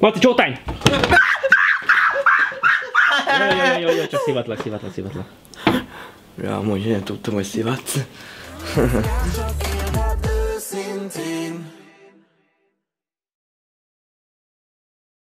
Marci, csótány! Jó, jó, jó, jó, csak szivatlak, szivatlak, szivatlak. Ja, amúgy én tudtam, hogy szivatsz.